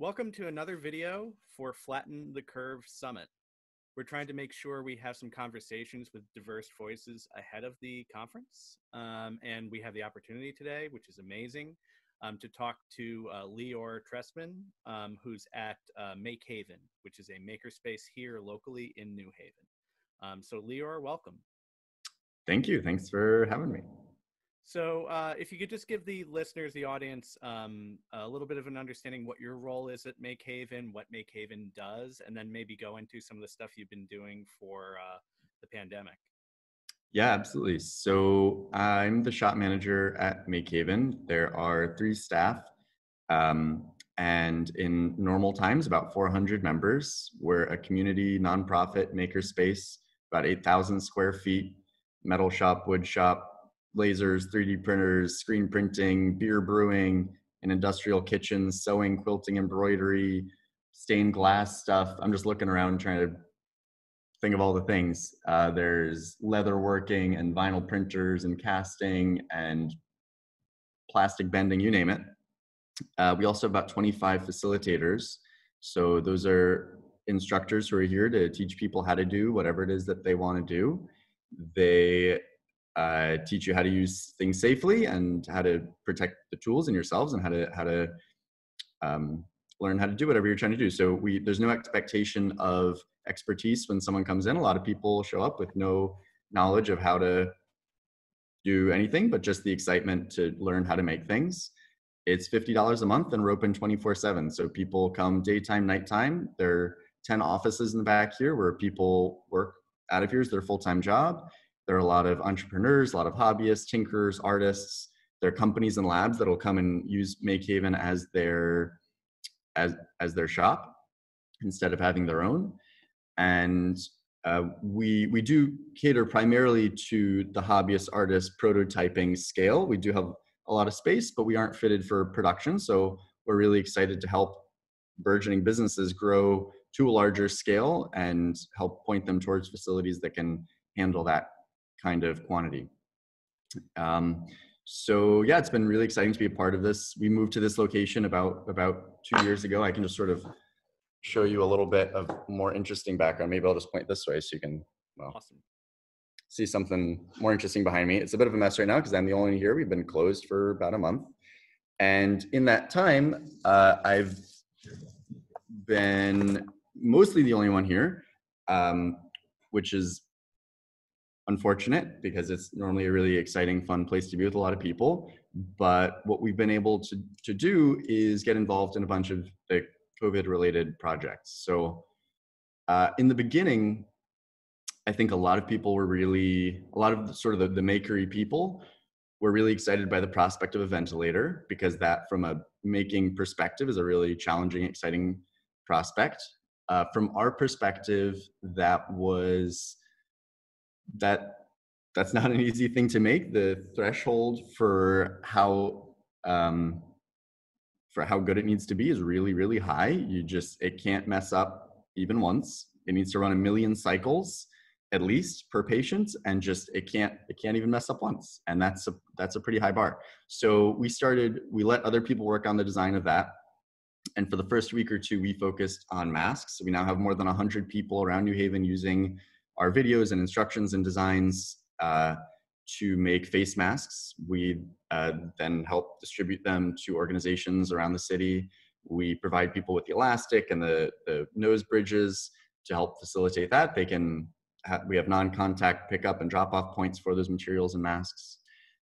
Welcome to another video for Flatten the Curve Summit. We're trying to make sure we have some conversations with diverse voices ahead of the conference. Um, and we have the opportunity today, which is amazing, um, to talk to uh, Lior Trestman, um, who's at uh, Make Haven, which is a makerspace here locally in New Haven. Um, so Lior, welcome. Thank you. Thanks for having me. So, uh, if you could just give the listeners, the audience, um, a little bit of an understanding what your role is at Make Haven, what Make Haven does, and then maybe go into some of the stuff you've been doing for uh, the pandemic. Yeah, absolutely. So, I'm the shop manager at Make Haven. There are three staff, um, and in normal times, about 400 members. We're a community nonprofit makerspace, about 8,000 square feet, metal shop, wood shop, lasers, 3D printers, screen printing, beer brewing, and industrial kitchens, sewing, quilting, embroidery, stained glass stuff. I'm just looking around trying to think of all the things. Uh, there's leather working and vinyl printers and casting and plastic bending, you name it. Uh, we also have about 25 facilitators. So those are instructors who are here to teach people how to do whatever it is that they want to do. They uh, teach you how to use things safely and how to protect the tools and yourselves and how to how to um, learn how to do whatever you're trying to do. So we there's no expectation of expertise when someone comes in. A lot of people show up with no knowledge of how to do anything, but just the excitement to learn how to make things. It's fifty dollars a month and we're open 24/7. So people come daytime, nighttime. There are 10 offices in the back here where people work out of here is their full-time job there are a lot of entrepreneurs, a lot of hobbyists, tinkerers, artists. There are companies and labs that will come and use Make Haven as their as as their shop instead of having their own. And uh, we we do cater primarily to the hobbyist artist prototyping scale. We do have a lot of space, but we aren't fitted for production. So we're really excited to help burgeoning businesses grow to a larger scale and help point them towards facilities that can handle that kind of quantity. Um, so yeah, it's been really exciting to be a part of this. We moved to this location about about two years ago. I can just sort of show you a little bit of more interesting background. Maybe I'll just point this way so you can well awesome. see something more interesting behind me. It's a bit of a mess right now because I'm the only one here. We've been closed for about a month, and in that time, uh, I've been mostly the only one here, um, which is unfortunate because it's normally a really exciting, fun place to be with a lot of people. But what we've been able to, to do is get involved in a bunch of the COVID related projects. So uh, in the beginning, I think a lot of people were really, a lot of the, sort of the, the makery people were really excited by the prospect of a ventilator because that, from a making perspective, is a really challenging, exciting prospect. Uh, from our perspective, that was that that's not an easy thing to make. The threshold for how um, for how good it needs to be is really really high. You just it can't mess up even once. It needs to run a million cycles at least per patient and just it can't it can't even mess up once and that's a that's a pretty high bar so we started we let other people work on the design of that and for the first week or two we focused on masks we now have more than 100 people around new haven using our videos and instructions and designs uh, to make face masks. We uh, then help distribute them to organizations around the city. We provide people with the elastic and the, the nose bridges to help facilitate that. They can ha- we have non-contact pickup and drop-off points for those materials and masks.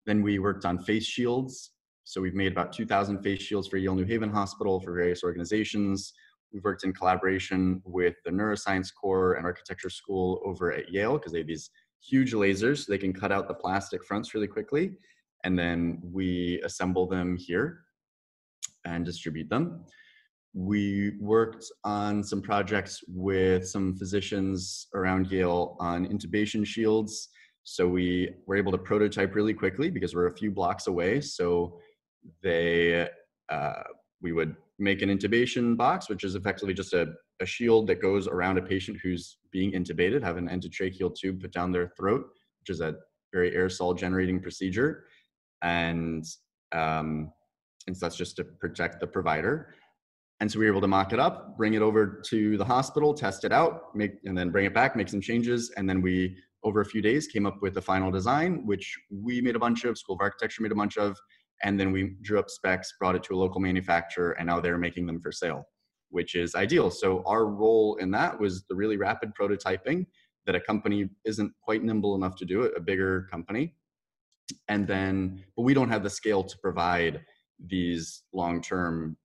Then we worked on face shields. So we've made about 2,000 face shields for Yale New Haven Hospital for various organizations. We've worked in collaboration with the Neuroscience Core and Architecture School over at Yale because they have these huge lasers so they can cut out the plastic fronts really quickly. And then we assemble them here and distribute them. We worked on some projects with some physicians around Yale on intubation shields. So we were able to prototype really quickly because we're a few blocks away. So they, uh, we would make an intubation box, which is effectively just a, a shield that goes around a patient who's being intubated, have an endotracheal tube put down their throat, which is a very aerosol generating procedure. And, um, and so that's just to protect the provider. And so we were able to mock it up, bring it over to the hospital, test it out, make, and then bring it back, make some changes. And then we, over a few days, came up with the final design, which we made a bunch of, School of Architecture made a bunch of. And then we drew up specs, brought it to a local manufacturer, and now they're making them for sale, which is ideal. So our role in that was the really rapid prototyping that a company isn't quite nimble enough to do it, a bigger company. And then, but we don't have the scale to provide these long-term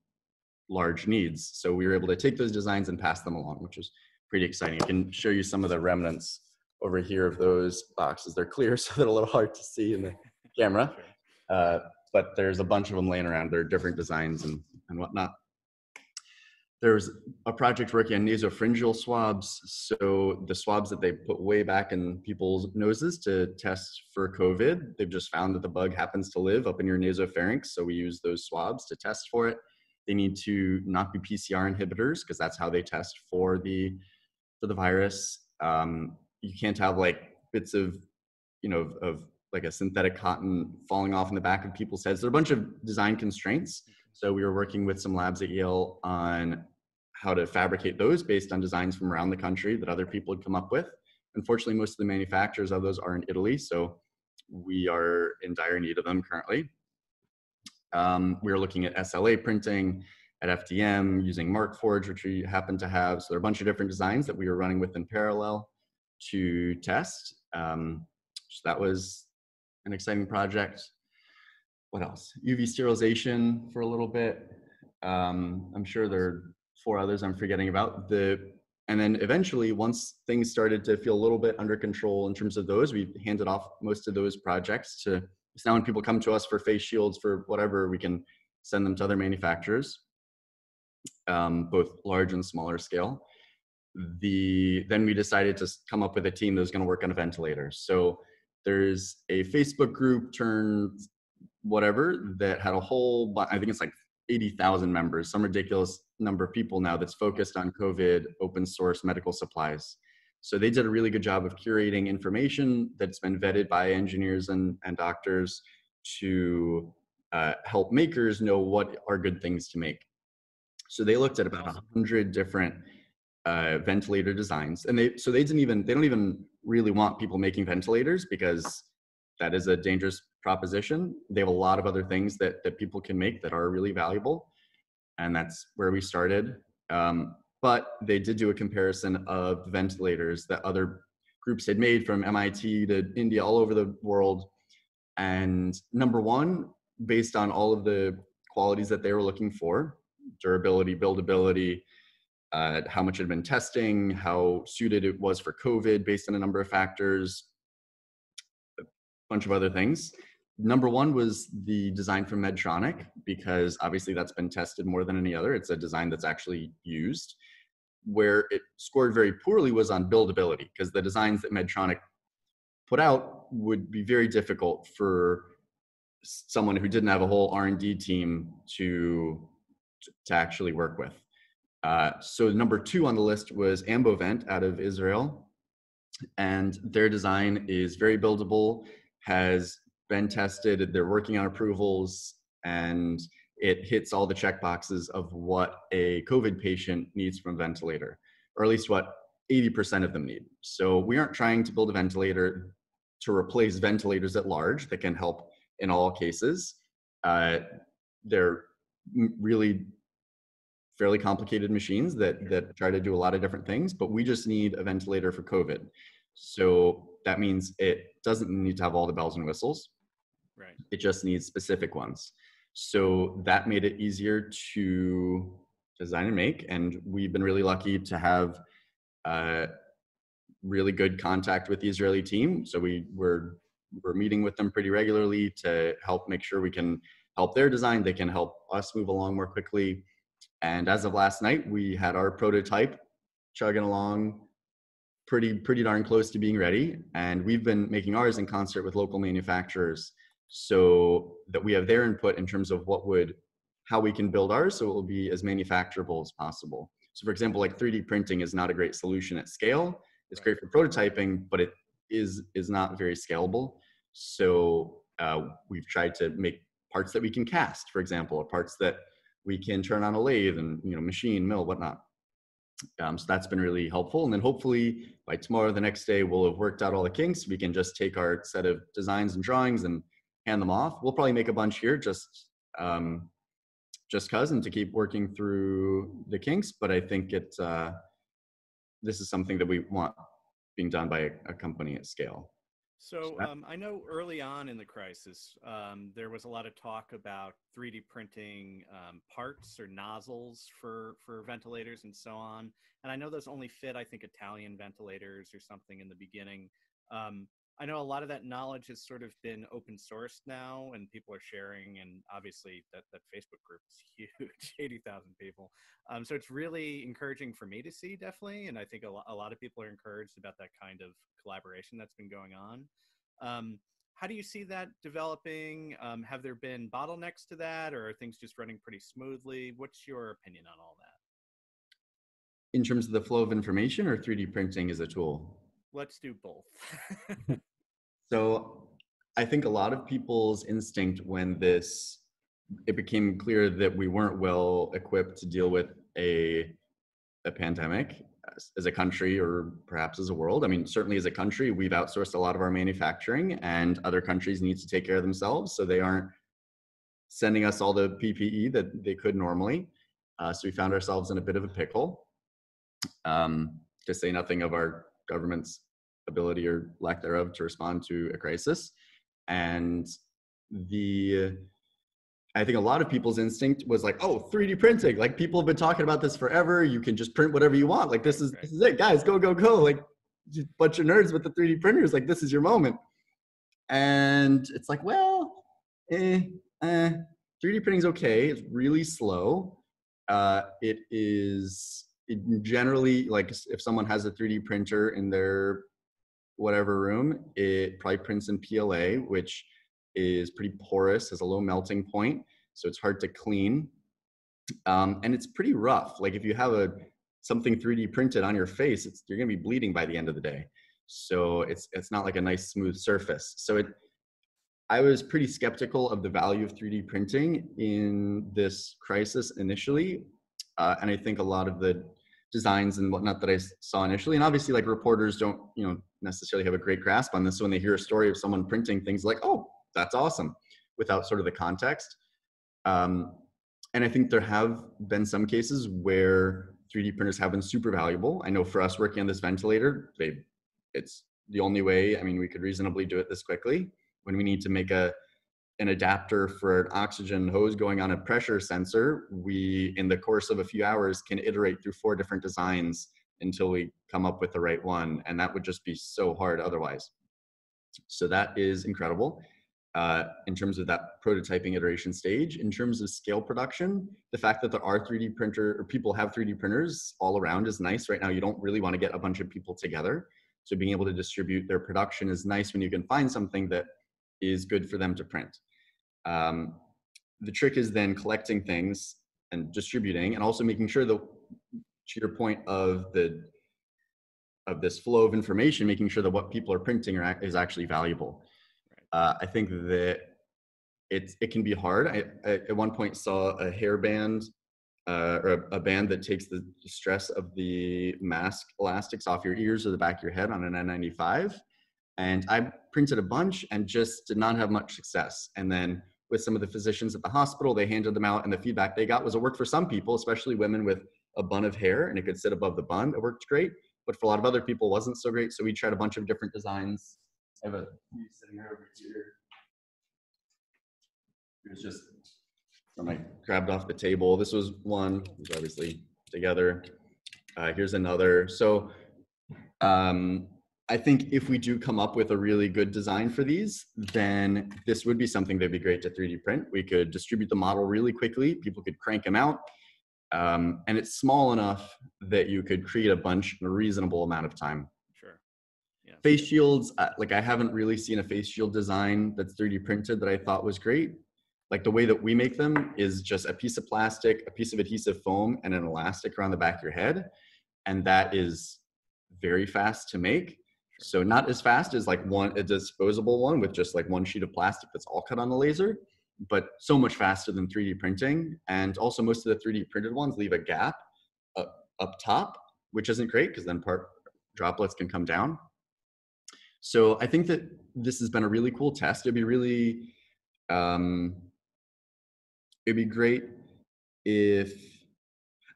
large needs. So we were able to take those designs and pass them along, which is pretty exciting. I can show you some of the remnants over here of those boxes. They're clear, so they're a little hard to see in the camera. Uh, but there's a bunch of them laying around. They're different designs and, and whatnot. There's a project working on nasopharyngeal swabs. So the swabs that they put way back in people's noses to test for COVID, they've just found that the bug happens to live up in your nasopharynx. So we use those swabs to test for it. They need to not be PCR inhibitors because that's how they test for the for the virus. Um, you can't have like bits of you know of, of like a synthetic cotton falling off in the back of people's heads. There are a bunch of design constraints. So we were working with some labs at Yale on how to fabricate those based on designs from around the country that other people had come up with. Unfortunately, most of the manufacturers of those are in Italy, so we are in dire need of them currently. Um, we are looking at SLA printing at FDM using Markforged, which we happen to have. So there are a bunch of different designs that we were running with in parallel to test. Um, so that was an exciting project. What else? UV sterilization for a little bit. Um, I'm sure there are four others I'm forgetting about. The and then eventually, once things started to feel a little bit under control in terms of those, we handed off most of those projects to. So now, when people come to us for face shields for whatever, we can send them to other manufacturers, um, both large and smaller scale. The then we decided to come up with a team that was going to work on a ventilator. So there's a Facebook group turned whatever that had a whole I think it's like 80,000 members, some ridiculous number of people now that's focused on COVID open source medical supplies. So they did a really good job of curating information that's been vetted by engineers and, and doctors to uh, help makers know what are good things to make. So they looked at about 100 different uh, ventilator designs, and they so they didn't even they don't even really want people making ventilators because that is a dangerous proposition. They have a lot of other things that that people can make that are really valuable, and that's where we started. Um, but they did do a comparison of ventilators that other groups had made from MIT to India, all over the world. And number one, based on all of the qualities that they were looking for durability, buildability, uh, how much it had been testing, how suited it was for COVID based on a number of factors, a bunch of other things. Number one was the design from Medtronic, because obviously that's been tested more than any other. It's a design that's actually used. Where it scored very poorly was on buildability, because the designs that Medtronic put out would be very difficult for someone who didn't have a whole R&D team to to actually work with. Uh, so number two on the list was Ambovent out of Israel, and their design is very buildable, has been tested. They're working on approvals, and it hits all the check boxes of what a COVID patient needs from a ventilator, or at least what 80% of them need. So we aren't trying to build a ventilator to replace ventilators at large that can help in all cases. Uh, they're really fairly complicated machines that that try to do a lot of different things but we just need a ventilator for covid. So that means it doesn't need to have all the bells and whistles. Right. It just needs specific ones. So that made it easier to design and make and we've been really lucky to have uh, really good contact with the israeli team. So we were we're meeting with them pretty regularly to help make sure we can help their design. They can help us move along more quickly and as of last night, we had our prototype chugging along pretty pretty darn close to being ready. And we've been making ours in concert with local manufacturers so that we have their input in terms of what would how we can build ours so it will be as manufacturable as possible. So for example, like 3D printing is not a great solution at scale. It's great for prototyping, but it is is not very scalable. So uh, we've tried to make parts that we can cast, for example, or parts that we can turn on a lathe and you know machine mill whatnot. Um, so that's been really helpful. And then hopefully by tomorrow the next day we'll have worked out all the kinks. We can just take our set of designs and drawings and hand them off. We'll probably make a bunch here just um, just cause and to keep working through the kinks. But i think it uh, this is something that we want being done by a company at scale so um, I know early on in the crisis, um, there was a lot of talk about 3D printing um, parts or nozzles for for ventilators and so on. And I know those only fit, I think, Italian ventilators or something in the beginning. I know a lot of that knowledge has sort of been open sourced now, and people are sharing. And obviously, that that Facebook group is huge, eighty thousand people. Um, so it's really encouraging for me to see, definitely. And I think a, lo- a lot of people are encouraged about that kind of collaboration that's been going on. Um, how do you see that developing? Um, have there been bottlenecks to that, or are things just running pretty smoothly? What's your opinion on all that? In terms of the flow of information, or 3D printing as a tool? Let's do both. so I think a lot of people's instinct when this it became clear that we weren't well equipped to deal with a a pandemic as a country or perhaps as a world. I mean, certainly as a country, we've outsourced a lot of our manufacturing, and other countries need to take care of themselves, so they aren't sending us all the PPE that they could normally. Uh, so we found ourselves in a bit of a pickle. Um, to say nothing of our government's ability or lack thereof to respond to a crisis. And the I think a lot of people's instinct was like, oh, 3D printing. Like people have been talking about this forever. You can just print whatever you want. Like this is this is it, guys. Go go go! Like bunch of nerds with the 3D printers. Like this is your moment. And it's like, well, eh, eh. 3D printing is okay. It's really slow. Uh, it is it generally like if someone has a 3D printer in their whatever room, it probably prints in PLA, which is pretty porous, has a low melting point, so it's hard to clean. Um, and it's pretty rough. Like if you have a something 3D printed on your face, you're gonna be bleeding by the end of the day. So it's it's not like a nice smooth surface. So it I was pretty skeptical of the value of 3D printing in this crisis initially. Uh, and I think a lot of the designs and whatnot that I saw initially. And obviously, like reporters don't, you know, necessarily have a great grasp on this. So when they hear a story of someone printing things like, oh, that's awesome, without sort of the context. Um, and I think there have been some cases where 3D printers have been super valuable. I know for us working on this ventilator, they, it's the only way. I mean, we could reasonably do it this quickly. When we need to make a an adapter for an oxygen hose going on a pressure sensor, we, in the course of a few hours, can iterate through four different designs until we come up with the right one. And that would just be so hard otherwise. So that is incredible. Uh, in terms of that prototyping iteration stage. In terms of scale production, the fact that there are 3D printer or people have 3D printers all around is nice. Right now, you don't really want to get a bunch of people together. So being able to distribute their production is nice when you can find something that is good for them to print. Um, the trick is then collecting things and distributing and also making sure that to your point of the of this flow of information making sure that what people are printing are, is actually valuable. Uh, i think that it, it can be hard. I, I, at one point saw a hairband uh, or a, a, band that takes the stress of the mask elastics off your ears or the back of your head on an n95 and i printed a bunch and just did not have much success. And then with some of the physicians at the hospital. They handed them out, and the feedback they got was it worked for some people, especially women with a bun of hair, and it could sit above the bun. It worked great, but for a lot of other people, wasn't so great. So we tried a bunch of different designs. I have a sitting here over here. Was just I grabbed off the table. This was one. Was obviously together. Uh, here's another. So um, I think if we do come up with a really good design for these, then this would be something that'd be great to 3D print. We could distribute the model really quickly. People could crank them out. Um, and it's small enough that you could create a bunch in a reasonable amount of time. Sure. Yeah. Face shields, uh, like I haven't really seen a face shield design that's 3D printed that I thought was great. Like the way that we make them is just a piece of plastic, a piece of adhesive foam, and an elastic around the back of your head. And that is very fast to make so not as fast as like one a disposable one with just like one sheet of plastic that's all cut on the laser, but so much faster than 3D printing. And also, most of the 3D printed ones leave a gap up, up top, which isn't great because then part droplets can come down. So I think that this has been a really cool test. It'd be really, um, it'd be great if,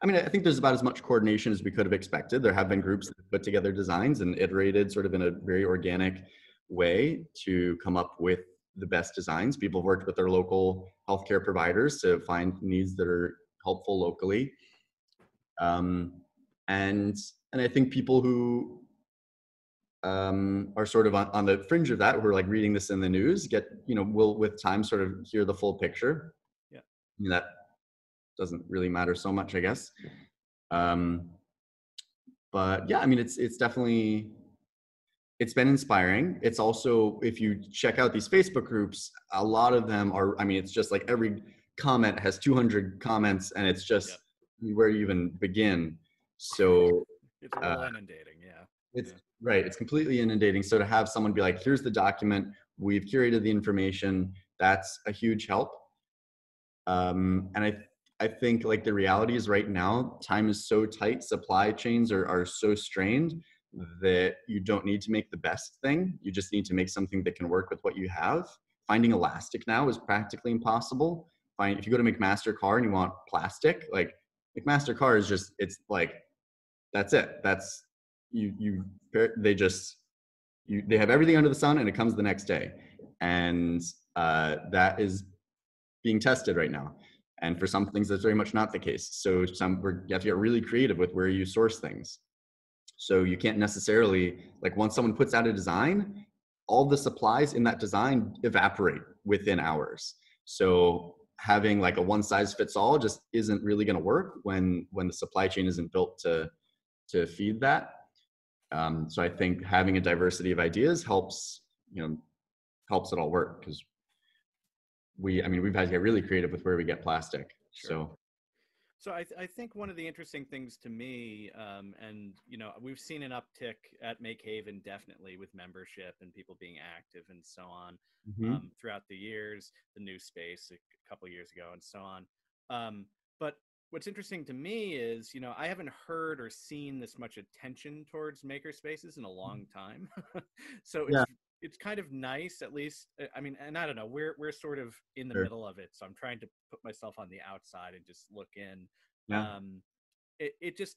I mean, I think there's about as much coordination as we could have expected. There have been groups that put together designs and iterated sort of in a very organic way to come up with the best designs. People have worked with their local healthcare providers to find needs that are helpful locally. Um, and and I think people who um, are sort of on, on, the fringe of that, who are like reading this in the news, get you know will with time sort of hear the full picture. Yeah, I mean, that doesn't really matter so much, I guess. Um, but yeah, I mean, it's it's definitely it's been inspiring. It's also if you check out these Facebook groups, a lot of them are. I mean, it's just like every comment has 200 comments, and it's just yeah. where you even begin. So it's uh, inundating, yeah. It's yeah. right. It's completely inundating. So to have someone be like, "Here's the document. We've curated the information." That's a huge help. Um, and I I think like the reality is right now, time is so tight. Supply chains are are so strained that you don't need to make the best thing. You just need to make something that can work with what you have. Finding elastic now is practically impossible. Find if you go to McMaster-Carr and you want plastic, like McMaster-Carr is just it's like that's it. That's you you they just you they have everything under the sun and it comes the next day, and uh, that is being tested right now. And for some things, that's very much not the case. So some you have to get really creative with where you source things. So you can't necessarily like once someone puts out a design, all the supplies in that design evaporate within hours. So having like a one size fits all just isn't really going to work when when the supply chain isn't built to to feed that. Um, so I think having a diversity of ideas helps you know helps it all work because we I mean we've had to get really creative with where we get plastic. Sure. So so I, th- I, think one of the interesting things to me, um, and you know, we've seen an uptick at Make Haven definitely with membership and people being active and so on mm-hmm. um, throughout the years. The new space a couple years ago and so on. Um, but what's interesting to me is, you know, I haven't heard or seen this much attention towards makerspaces in a long mm. time. so yeah. it's kind of nice, at least. Uh, I mean, and I don't know, we're we're sort of in the sure. middle of it, so I'm trying to put myself on the outside and just look in. Yeah. Um, it it just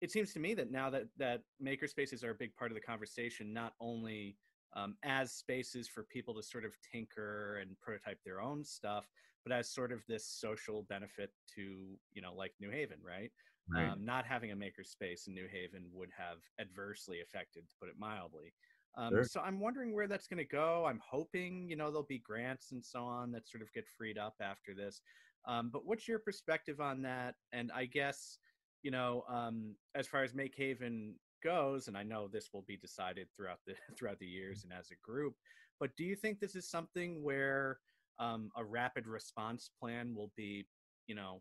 it seems to me that now that that maker spaces are a big part of the conversation, not only um, as spaces for people to sort of tinker and prototype their own stuff, but as sort of this social benefit to you know like New Haven, right? right. Um, not having a maker space in New Haven would have adversely affected, to put it mildly. Um, sure. So I'm wondering where that's going to go. I'm hoping you know there'll be grants and so on that sort of get freed up after this. Um, but what's your perspective on that? And I guess you know um, as far as Make Haven goes, and I know this will be decided throughout the throughout the years and as a group. But do you think this is something where um, a rapid response plan will be, you know,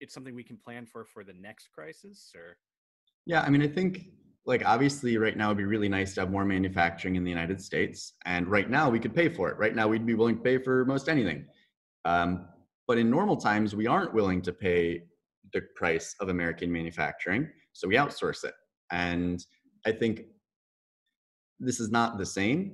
it's something we can plan for for the next crisis, or? Yeah, I mean, I think like obviously right now it'd be really nice to have more manufacturing in the United States, and right now we could pay for it. Right now we'd be willing to pay for most anything. Um, but in normal times, we aren't willing to pay the price of American manufacturing, so we outsource it. And I think this is not the same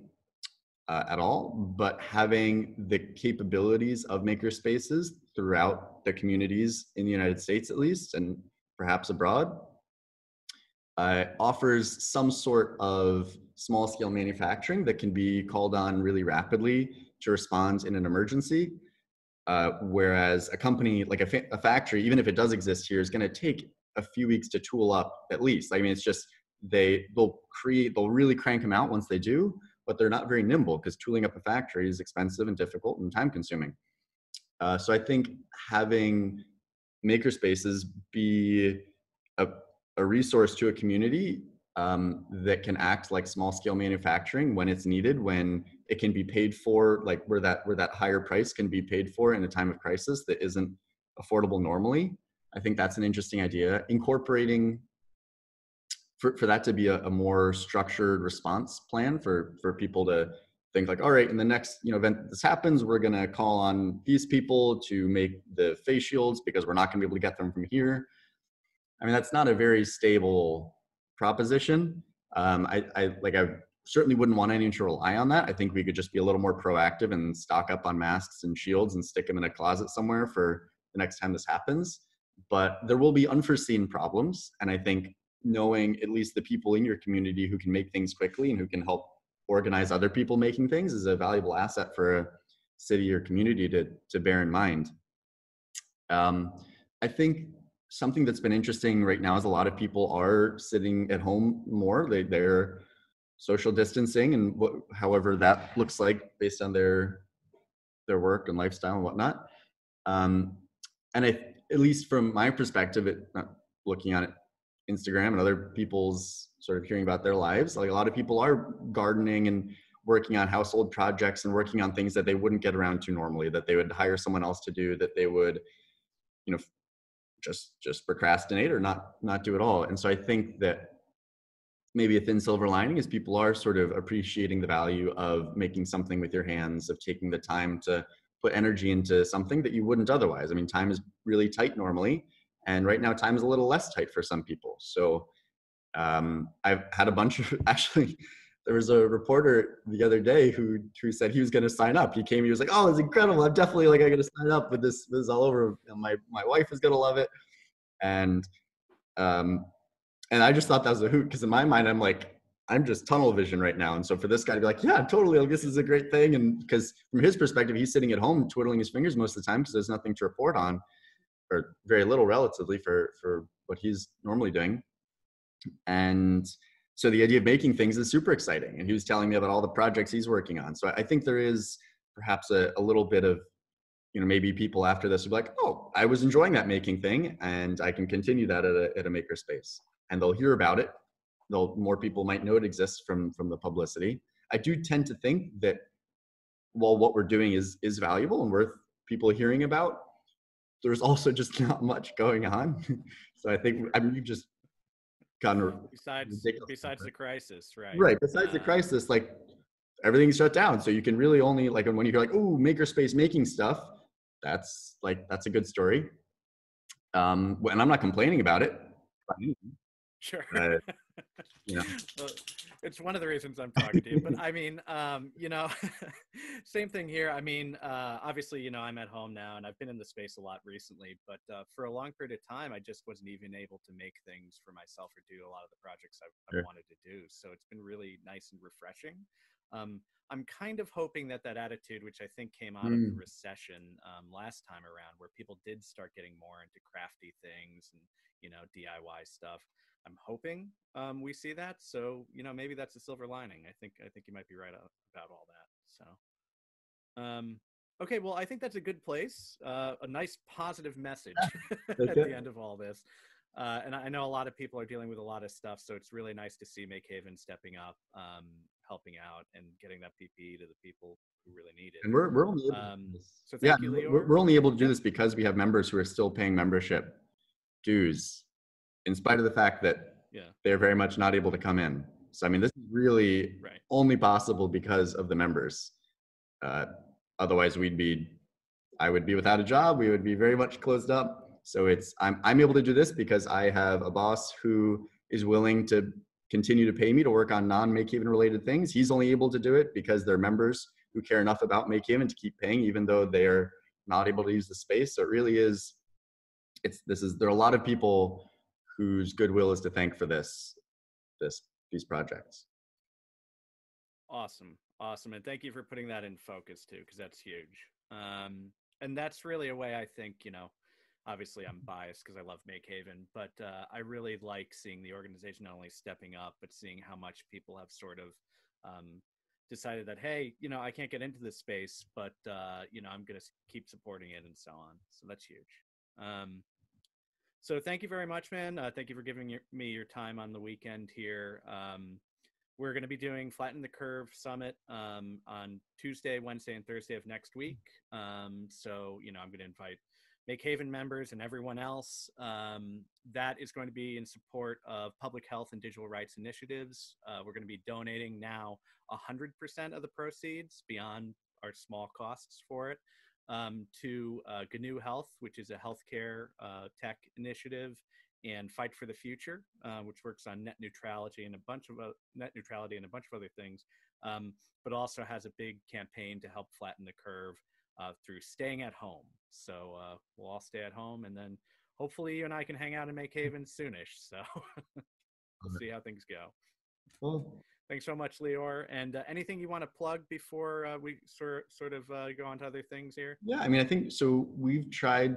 uh, at all, but having the capabilities of maker spaces throughout the communities in the United States, at least, and perhaps abroad, uh, offers some sort of small scale manufacturing that can be called on really rapidly to respond in an emergency. Uh, whereas a company like a, fa- a factory, even if it does exist here, is going to take a few weeks to tool up at least. I mean, it's just they they'll create they'll really crank them out once they do, but they're not very nimble because tooling up a factory is expensive and difficult and time consuming. Uh, so I think having makerspaces be a, a resource to a community um, that can act like small scale manufacturing when it's needed, when it can be paid for, like where that where that higher price can be paid for in a time of crisis that isn't affordable normally. I think that's an interesting idea. Incorporating for, for that to be a, a more structured response plan for, for people to think like, all right, in the next you know event this happens, we're gonna call on these people to make the face shields because we're not gonna be able to get them from here. I mean, that's not a very stable proposition. Um, I, I like I certainly wouldn't want anyone to rely on that. I think we could just be a little more proactive and stock up on masks and shields and stick them in a closet somewhere for the next time this happens. But there will be unforeseen problems, and I think knowing at least the people in your community who can make things quickly and who can help organize other people making things is a valuable asset for a city or community to to bear in mind. Um, I think something that's been interesting right now is a lot of people are sitting at home more. They they're social distancing and what, however that looks like based on their their work and lifestyle and whatnot. Um, and I, at least from my perspective, it not looking on it Instagram and other people's sort of hearing about their lives. Like a lot of people are gardening and working on household projects and working on things that they wouldn't get around to normally, that they would hire someone else to do, that they would, you know, just just procrastinate or not not do at all. And so I think that maybe a thin silver lining is people are sort of appreciating the value of making something with your hands, of taking the time to put energy into something that you wouldn't otherwise. I mean, time is really tight normally and right now, time is a little less tight for some people. So um, I've had a bunch of actually. There was a reporter the other day who who said he was going to sign up. He came. He was like, "Oh, it's incredible! I'm definitely like I'm going to sign up with this. This is all over. My my wife is going to love it." And um, and I just thought that was a hoot because in my mind, I'm like, I'm just tunnel vision right now. And so for this guy to be like, yeah, totally, like, this is a great thing. And because from his perspective, he's sitting at home twiddling his fingers most of the time because there's nothing to report on or very little relatively for for what he's normally doing and so the idea of making things is super exciting and he was telling me about all the projects he's working on. So i think there is perhaps a, a little bit of you know maybe people after this will be like oh i was enjoying that making thing and i can continue that at a, at a maker space. And they'll hear about it. They'll more people might know it exists from from the publicity. I do tend to think that while what we're doing is is valuable and worth people hearing about. There's also just not much going on. so I think I mean you just gotten besides besides the crisis, right? Right. Besides uh, the crisis, like everything's shut down, so you can really only like when you hear like oh makerspace making stuff, that's like that's a good story. Um, and I'm not complaining about it. Sure. Uh, you know. well, it's one of the reasons I'm talking to you. But I mean, um, you know, same thing here. I mean, uh, obviously, you know, I'm at home now and I've been in the space a lot recently, but uh, for a long period of time, I just wasn't even able to make things for myself or do a lot of the projects I, sure. Wanted to do. So it's been really nice and refreshing. Um, I'm kind of hoping that that attitude, which I think came out mm. of the mm. recession um, last time around, where people did start getting more into crafty things and you know DIY stuff, I'm hoping um, we see that. So you know, maybe that's a silver lining. I think I think you might be right about all that. So, um, okay, well, I think that's a good place. Uh, a nice positive message at the end of all this. Uh, and I know a lot of people are dealing with a lot of stuff, so it's really nice to see Make Haven stepping up, um, helping out, and getting that PPE to the people who really need it. And we're, we're only able um, so yeah, you, we're, we're only able to do this because we have members who are still paying membership dues in spite of the fact that yeah. they're very much not able to come in. So I mean, this is really right. only possible because of the members. Uh, otherwise, we'd be, I would be without a job. We would be very much closed up. So it's I'm I'm able to do this because I have a boss who is willing to continue to pay me to work on non-Make Haven related things. He's only able to do it because they're members who care enough about Make Haven to keep paying, even though they are not able to use the space. So it really is. It's this is there are a lot of people whose goodwill is to thank for this this these projects. Awesome awesome and thank you for putting that in focus too because that's huge. Um, and that's really a way i think you know obviously i'm biased because i love make haven but uh, i really like seeing the organization not only stepping up but seeing how much people have sort of um, decided that hey you know i can't get into this space but uh, you know i'm going to keep supporting it and so on so that's huge. Um, so thank you very much, man. Uh, thank you for giving your, me your time on the weekend here. Um, we're going to be doing Flatten the Curve Summit um, on Tuesday, Wednesday, and Thursday of next week. Um, so, you know, I'm going to invite Make Haven members and everyone else. Um, that is going to be in support of public health and digital rights initiatives. Uh, we're going to be donating now 100% of the proceeds beyond our small costs for it um, to uh, GNU Health, which is a healthcare uh, tech initiative, and Fight for the Future, uh, which works on net neutrality and a bunch of uh, net neutrality and a bunch of other things, um, but also has a big campaign to help flatten the curve uh, through staying at home. So uh, we'll all stay at home, and then hopefully you and I can hang out in Make Haven soonish. So we'll see how things go. Well, Thanks so much, Lior. And uh, anything you want to plug before uh, we sort sort of uh, go on to other things here? yeah, I mean, I think so. We've tried,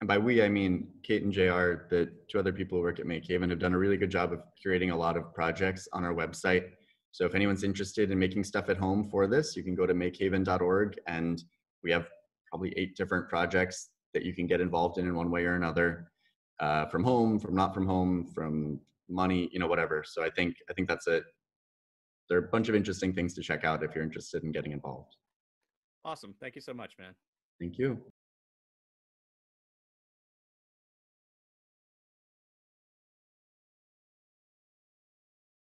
and by we, I mean Kate and JR, the two other people who work at Make Haven, have done a really good job of curating a lot of projects on our website. So if anyone's interested in making stuff at home for this, you can go to makehaven.org, and we have probably eight different projects that you can get involved in in one way or another, uh, from home, from not from home, from money, you know, whatever. So I think I think that's it. There are a bunch of interesting things to check out if you're interested in getting involved. Awesome. Thank you so much, man. Thank you.